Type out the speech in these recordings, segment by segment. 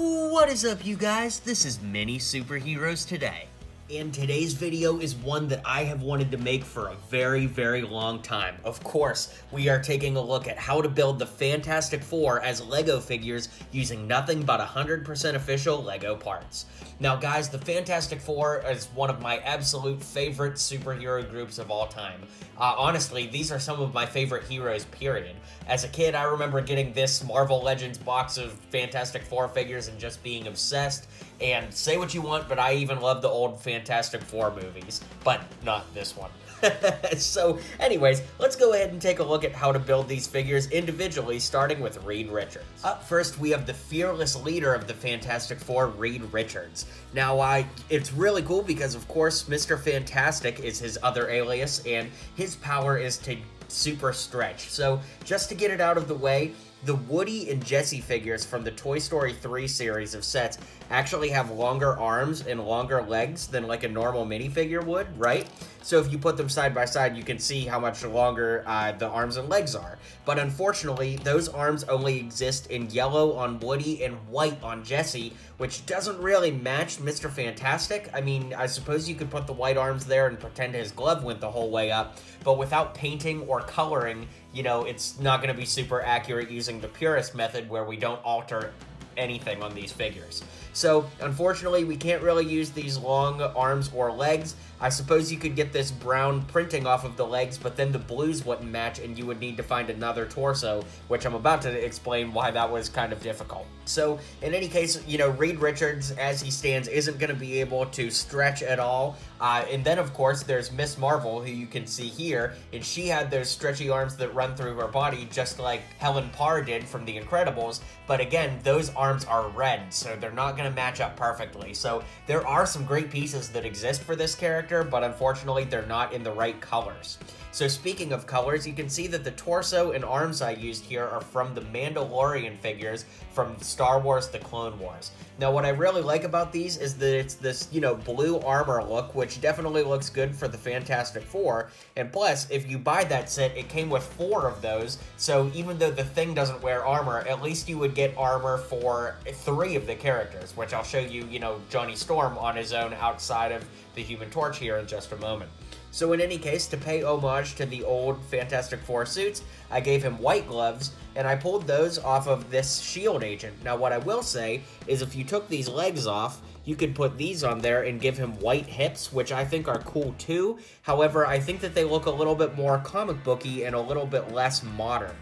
What is up, you guys? This is Mini Superheroes Today. And today's video is one that I have wanted to make for a very, very long time. Of course, we are taking a look at how to build the Fantastic Four as LEGO figures using nothing but 100% official LEGO parts. Now, guys, the Fantastic Four is one of my absolute favorite superhero groups of all time. Uh, honestly, these are some of my favorite heroes, period. As a kid, I remember getting this Marvel Legends box of Fantastic Four figures and just being obsessed. And say what you want, but I even love the old Fantastic Four movies, but not this one. so, anyways, let's go ahead and take a look at how to build these figures individually, starting with Reed Richards. Up first, we have the fearless leader of the Fantastic Four, Reed Richards. Now, I it's really cool because, of course, Mr. Fantastic is his other alias, and his power is to super stretch. So, just to get it out of the way, the Woody and Jessie figures from the Toy Story 3 series of sets actually have longer arms and longer legs than like a normal minifigure would, right? So if you put them side by side, you can see how much longer uh, the arms and legs are. But unfortunately, those arms only exist in yellow on Woody and white on Jessie, which doesn't really match Mr. Fantastic. I mean, I suppose you could put the white arms there and pretend his glove went the whole way up, but without painting or coloring, you know, it's not going to be super accurate using the purist method where we don't alter anything on these figures. So, unfortunately, we can't really use these long arms or legs. I suppose you could get this brown printing off of the legs, but then the blues wouldn't match and you would need to find another torso, which I'm about to explain why that was kind of difficult. So, in any case, you know, Reed Richards, as he stands, isn't going to be able to stretch at all. Uh, and then, of course, there's Miss Marvel, who you can see here, and she had those stretchy arms that run through her body, just like Helen Parr did from The Incredibles. But again, those arms are red, so they're not going to match up perfectly. So, there are some great pieces that exist for this character character, but unfortunately they're not in the right colors. So speaking of colors, you can see that the torso and arms I used here are from the Mandalorian figures from Star Wars The Clone Wars. Now what I really like about these is that it's this, you know, blue armor look, which definitely looks good for the Fantastic Four, and plus, if you buy that set, it came with four of those, so even though the thing doesn't wear armor, at least you would get armor for three of the characters, which I'll show you, you know, Johnny Storm on his own outside of the Human Torch here in just a moment. So in any case, to pay homage to the old Fantastic Four suits, I gave him white gloves, and I pulled those off of this shield agent. Now what I will say is if you took these legs off, you could put these on there and give him white hips, which I think are cool too. However, I think that they look a little bit more comic booky and a little bit less modern.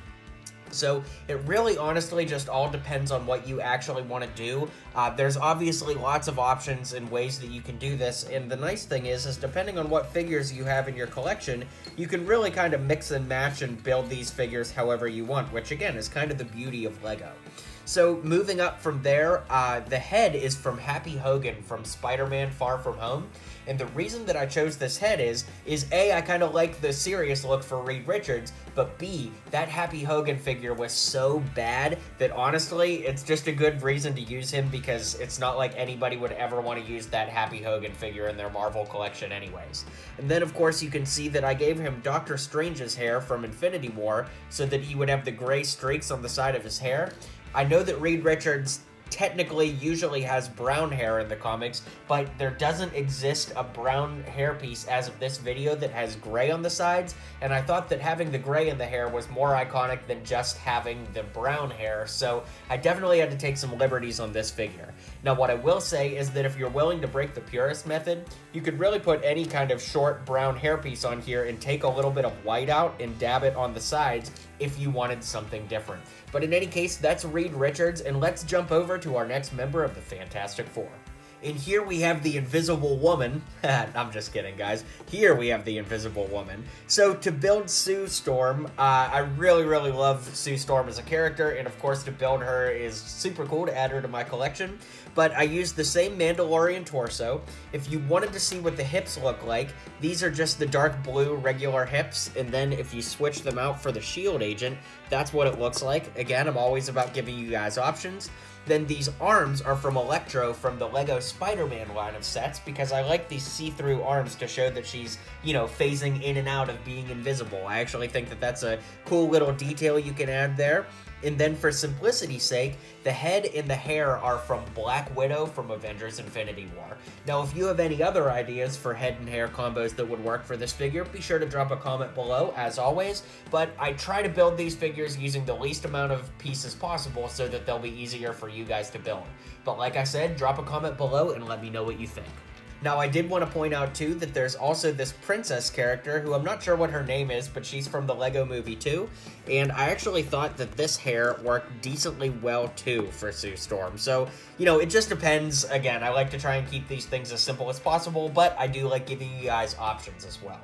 So it really honestly just all depends on what you actually want to do. Uh, there's obviously lots of options and ways that you can do this, and the nice thing is, is depending on what figures you have in your collection, you can really kind of mix and match and build these figures however you want, which again is kind of the beauty of LEGO. So moving up from there, uh, the head is from Happy Hogan from Spider-Man Far From Home. And the reason that I chose this head is, is A, I kind of like the serious look for Reed Richards, but B, that Happy Hogan figure was so bad that honestly, it's just a good reason to use him because it's not like anybody would ever want to use that Happy Hogan figure in their Marvel collection anyways. And then of course you can see that I gave him Doctor Strange's hair from Infinity War so that he would have the gray streaks on the side of his hair. I know that Reed Richards technically usually has brown hair in the comics, but there doesn't exist a brown hairpiece as of this video that has gray on the sides, and I thought that having the gray in the hair was more iconic than just having the brown hair, so I definitely had to take some liberties on this figure. Now what I will say is that if you're willing to break the purist method, you could really put any kind of short brown hairpiece on here and take a little bit of white out and dab it on the sides if you wanted something different. But in any case, that's Reed Richards, and let's jump over to our next member of the Fantastic Four. And here we have the Invisible Woman. I'm just kidding, guys. Here we have the Invisible Woman. So to build Sue Storm, uh, I really, really love Sue Storm as a character, and of course to build her is super cool to add her to my collection. But I used the same Mandalorian torso. If you wanted to see what the hips look like, these are just the dark blue regular hips, and then if you switch them out for the shield agent, that's what it looks like. Again, I'm always about giving you guys options. Then these arms are from Electro from the LEGO Spider-Man line of sets because I like these see-through arms to show that she's, you know, phasing in and out of being invisible. I actually think that that's a cool little detail you can add there. And then for simplicity's sake, the head and the hair are from Black Widow from Avengers Infinity War. Now, if you have any other ideas for head and hair combos that would work for this figure, be sure to drop a comment below, as always. But I try to build these figures using the least amount of pieces possible so that they'll be easier for you guys to build. But like I said, drop a comment below and let me know what you think. Now, I did want to point out, too, that there's also this princess character, who I'm not sure what her name is, but she's from the LEGO Movie, too, and I actually thought that this hair worked decently well, too, for Sue Storm. So, you know, it just depends. Again, I like to try and keep these things as simple as possible, but I do like giving you guys options as well.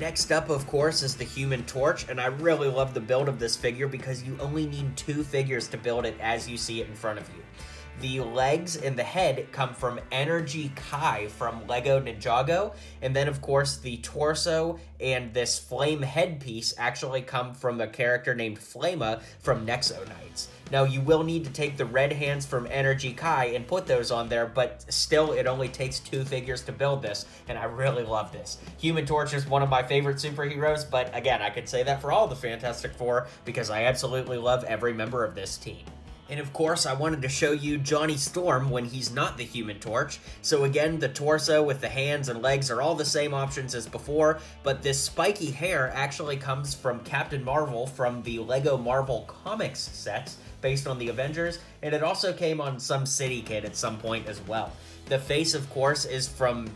Next up, of course, is the Human Torch, and I really love the build of this figure because you only need two figures to build it as you see it in front of you. The legs and the head come from Energy Kai from Lego Ninjago. And then, of course, the torso and this flame headpiece actually come from a character named Flama from Nexo Knights. Now, you will need to take the red hands from Energy Kai and put those on there, but still, it only takes two figures to build this, and I really love this. Human Torch is one of my favorite superheroes, but again, I could say that for all the Fantastic Four because I absolutely love every member of this team. And of course, I wanted to show you Johnny Storm when he's not the Human Torch. So again, the torso with the hands and legs are all the same options as before, but this spiky hair actually comes from Captain Marvel from the LEGO Marvel Comics sets based on the Avengers, and it also came on some City Kit at some point as well. The face, of course, is from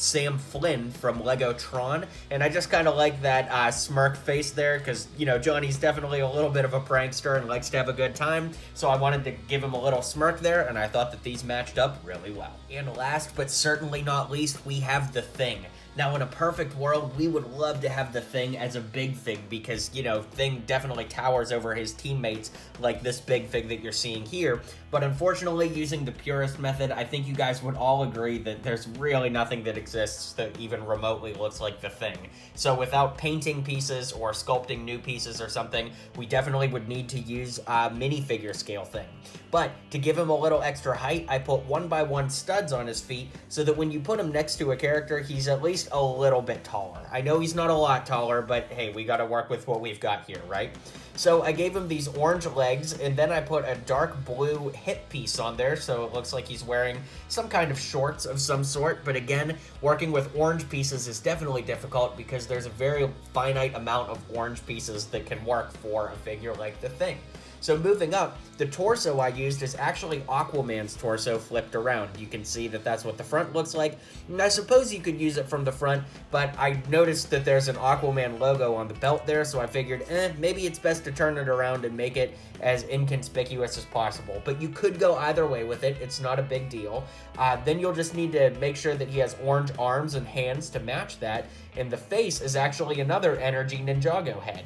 Sam Flynn from Lego Tron, and I just kind of like that uh, smirk face there because, you know, Johnny's definitely a little bit of a prankster and likes to have a good time, so I wanted to give him a little smirk there, and I thought that these matched up really well. And last but certainly not least, we have The Thing. Now, in a perfect world, we would love to have the Thing as a big Thing because, you know, Thing definitely towers over his teammates like this big Thing that you're seeing here. But unfortunately, using the purist method, I think you guys would all agree that there's really nothing that exists that even remotely looks like the Thing. So without painting pieces or sculpting new pieces or something, we definitely would need to use a minifigure scale Thing. But to give him a little extra height, I put one by one studs on his feet so that when you put him next to a character, he's at least a little bit taller. I know he's not a lot taller, but hey, we gotta work with what we've got here, right? So I gave him these orange legs, and then I put a dark blue hip piece on there, so it looks like he's wearing some kind of shorts of some sort. But again, working with orange pieces is definitely difficult because there's a very finite amount of orange pieces that can work for a figure like the Thing. So moving up, the torso I used is actually Aquaman's torso flipped around. You can see that that's what the front looks like. And I suppose you could use it from the front, but I noticed that there's an Aquaman logo on the belt there, so I figured, eh, maybe it's best to turn it around and make it as inconspicuous as possible. But you could go either way with it. It's not a big deal. Uh, then you'll just need to make sure that he has orange arms and hands to match that. And the face is actually another Energy Ninjago head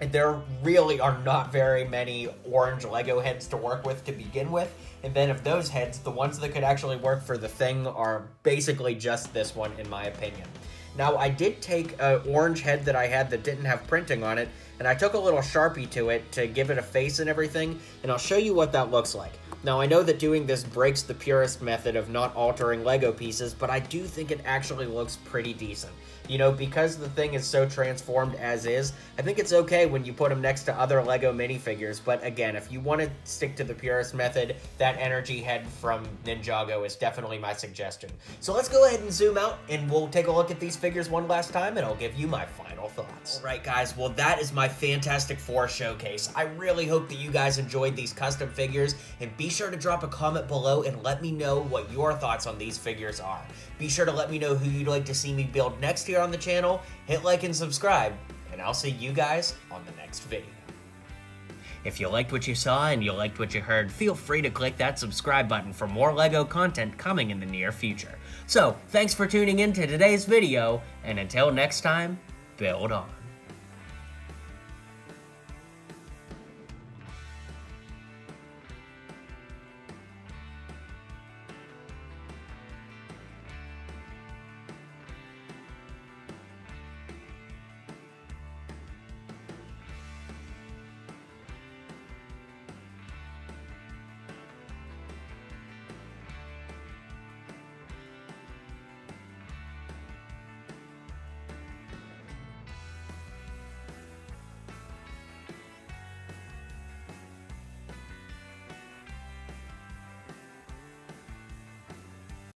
there really are not very many orange Lego heads to work with to begin with. And then of those heads, the ones that could actually work for the thing are basically just this one, in my opinion. Now, I did take an orange head that I had that didn't have printing on it, and I took a little Sharpie to it to give it a face and everything, and I'll show you what that looks like. Now, I know that doing this breaks the purist method of not altering Lego pieces, but I do think it actually looks pretty decent. You know, because the thing is so transformed as is, I think it's okay when you put them next to other LEGO minifigures, but again, if you want to stick to the purist method, that energy head from Ninjago is definitely my suggestion. So let's go ahead and zoom out, and we'll take a look at these figures one last time, and I'll give you my final thoughts. Alright guys, well that is my Fantastic Four showcase. I really hope that you guys enjoyed these custom figures, and be sure to drop a comment below and let me know what your thoughts on these figures are. Be sure to let me know who you'd like to see me build next here on the channel, hit like and subscribe, and I'll see you guys on the next video. If you liked what you saw and you liked what you heard, feel free to click that subscribe button for more LEGO content coming in the near future. So, thanks for tuning in to today's video, and until next time, build on.